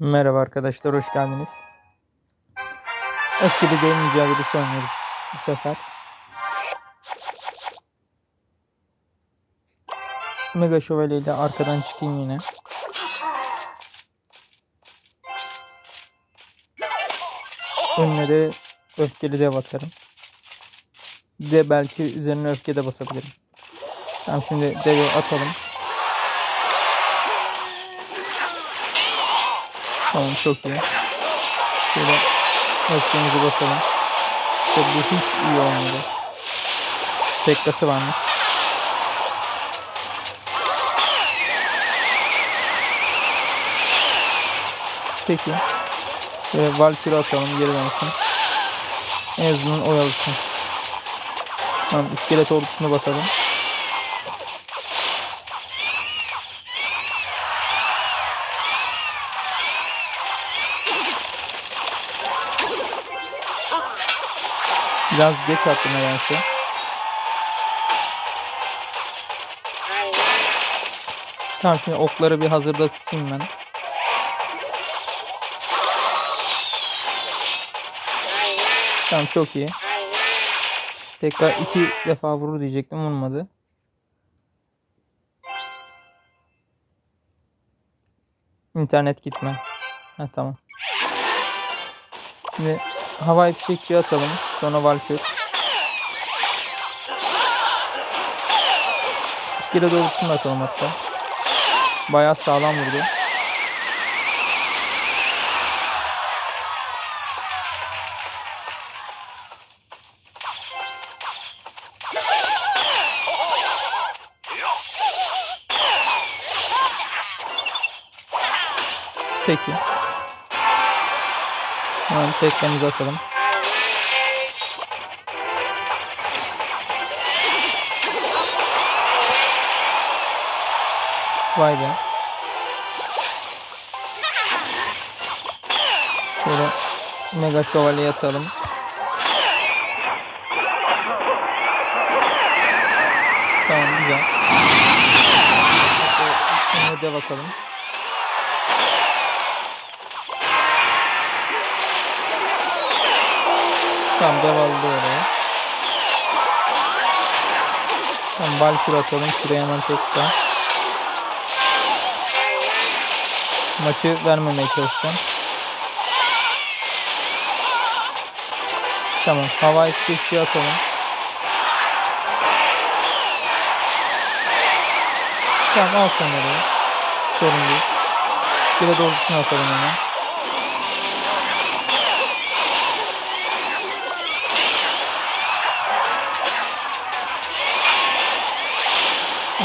Merhaba arkadaşlar, hoş geldiniz. Öfkeli game mücadelesi oynuyoruz bu sefer. Mega Şövalye ile arkadan çıkayım yine. Önüne de öfkeli dev atarım. Bir de belki üzerine öfke de basabilirim. Tamam şimdi devi atalım. Tamam çok iyi. Şöyle öfkemizi basalım. İşte bu hiç iyi olmadı. Tekkası varmış. Peki. Böyle Valkyrie atalım geri dönsün. En azından oyalısın. Tamam iskelet ordusunu basalım. Biraz geç attım nedense. Tamam şimdi okları bir hazırda tutayım ben. Tamam çok iyi. Tekrar iki defa vurur diyecektim vurmadı. İnternet gitme. Ha tamam. Şimdi havai fişekçi atalım. Sonra Valkür. İskele doğrultusunu atalım hatta. Bayağı sağlam vurdu. Peki. Hemen teknemizi atalım. Vay be. Şöyle mega şövalye atalım. Tamam güzel. Yine dev atalım. Tamam dev aldı oraya. Tamam Valkyrie atalım. Şuraya hemen tekrar. Maçı vermemeye çalışacağım. Tamam. Havai fişekçi atalım. Tamam al sen oraya. Sorun değil. İskele doğrultusunu atalım hemen.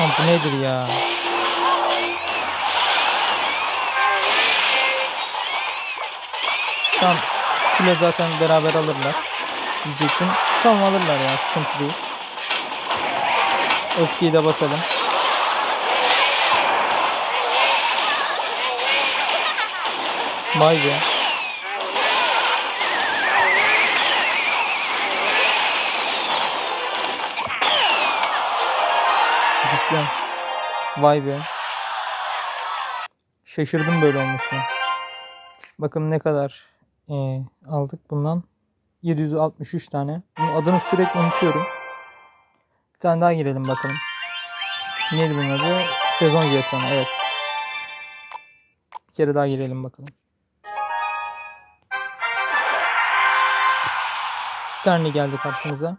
Ama bu nedir ya? Tamam. Kule zaten beraber alırlar. Diyecektim. Tamam alırlar ya. Sıkıntı değil. Öfkeyi de basalım. Vay be. Vay be. Şaşırdım böyle olmasına. Bakın ne kadar e, aldık bundan. 763 tane. Bunun adını sürekli unutuyorum. Bir tane daha girelim bakalım. Neydi bunun adı? Sezon jetonu evet. Bir kere daha girelim bakalım. Sterni geldi karşımıza.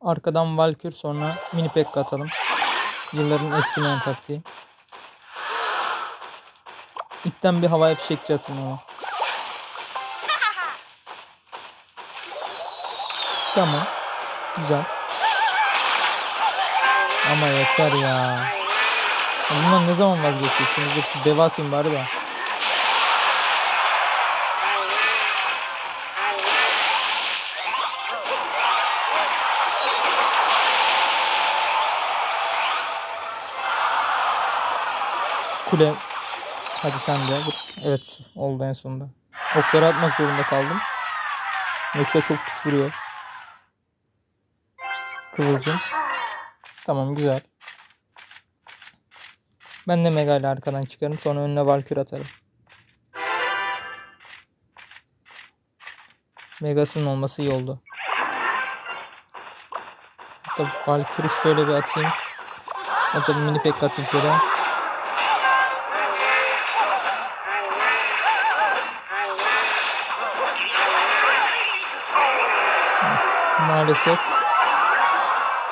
Arkadan Valkür sonra mini pekka atalım. Yılların eskimeyen taktiği. İpten bir havaya fişekçi atın ama. Tamam. Güzel. Ama yeter ya. Bundan ne zaman vazgeçeceksiniz? Şu deva atayım bari da. Kule Hadi sen de. Evet oldu en sonunda. Okları atmak zorunda kaldım. Yoksa çok pis vuruyor. Kıvılcım. Tamam güzel. Ben de Mega ile arkadan çıkarım. Sonra önüne Valkyrie atarım. Megas'ın olması iyi oldu. Hatta Valkyrie şöyle bir atayım. Hatta mini pek atayım şöyle. Maalesef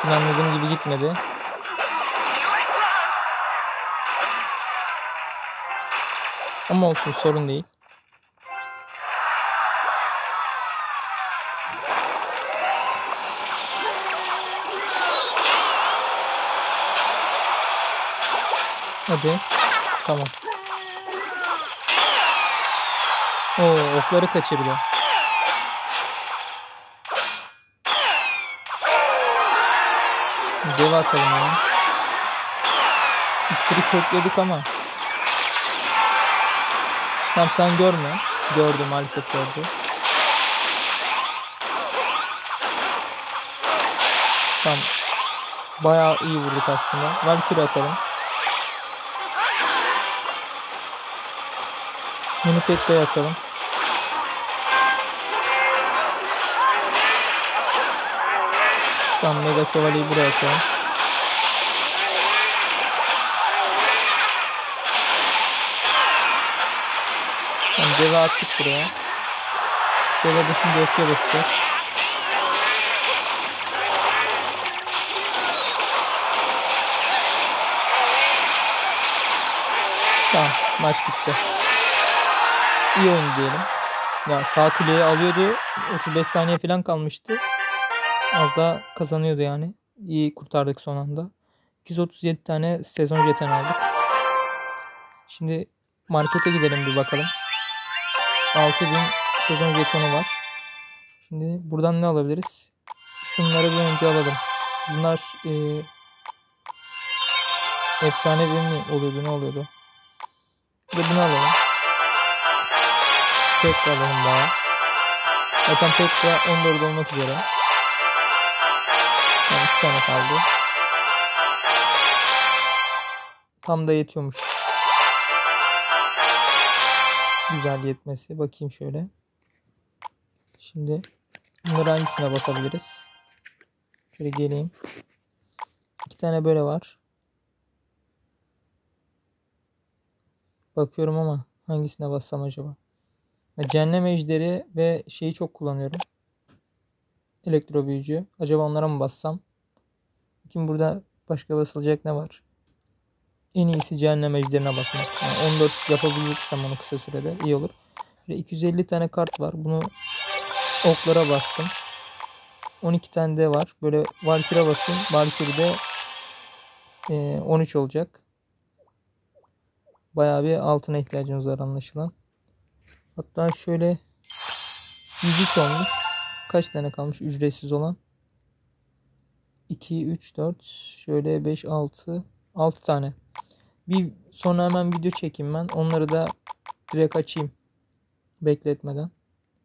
planladığım gibi gitmedi. Ama olsun sorun değil. Hadi. Tamam. Oo, okları kaçırdı. Deva atalım yani. İksiri kökledik ama. Tamam sen görme. Gördü maalesef gördü. Tamam. Bayağı iyi vurduk aslında. Valkyrie atalım. Mini Pekka'yı atalım. Tamam Mega Şövalye'yi buraya atalım. Tamam deve attık buraya. Deve de şimdi öfke basacağız. Tamam maç bitti. İyi oyun diyelim. Ya sağ kuleyi alıyordu. 35 saniye falan kalmıştı. Az daha kazanıyordu yani. İyi kurtardık son anda. 237 tane sezon jeten aldık. Şimdi markete gidelim bir bakalım. 6000 sezon jetonu var. Şimdi buradan ne alabiliriz? Şunları bir önce alalım. Bunlar e, efsane bir mi oluyordu ne oluyordu? Bir de bunu alalım. Pekka alalım daha. Zaten Pekka 14 olmak üzere. Yani iki tane kaldı. Tam da yetiyormuş. Güzel yetmesi. Bakayım şöyle. Şimdi bunları hangisine basabiliriz? Şöyle geleyim. İki tane böyle var. Bakıyorum ama hangisine bassam acaba? Cehennem ejderi ve şeyi çok kullanıyorum. Elektro büyücü. Acaba onlara mı bassam? Kim burada başka basılacak ne var? En iyisi cehennem ejderine basmak. Yani 14 yapabilirsem onu kısa sürede iyi olur. Böyle 250 tane kart var. Bunu oklara bastım. 12 tane de var. Böyle Valkyrie basayım. Valkyrie de e, 13 olacak. Bayağı bir altına ihtiyacımız var anlaşılan. Hatta şöyle 103 olmuş. Kaç tane kalmış ücretsiz olan? 2, 3, 4, şöyle 5, 6, 6 tane. Bir sonra hemen video çekeyim ben. Onları da direkt açayım. Bekletmeden.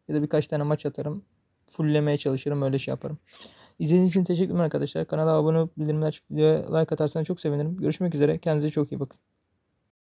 Ya da birkaç tane maç atarım. Fulllemeye çalışırım. Öyle şey yaparım. İzlediğiniz için teşekkürler arkadaşlar. Kanala abone olup bildirimler videoya like atarsanız çok sevinirim. Görüşmek üzere. Kendinize çok iyi bakın.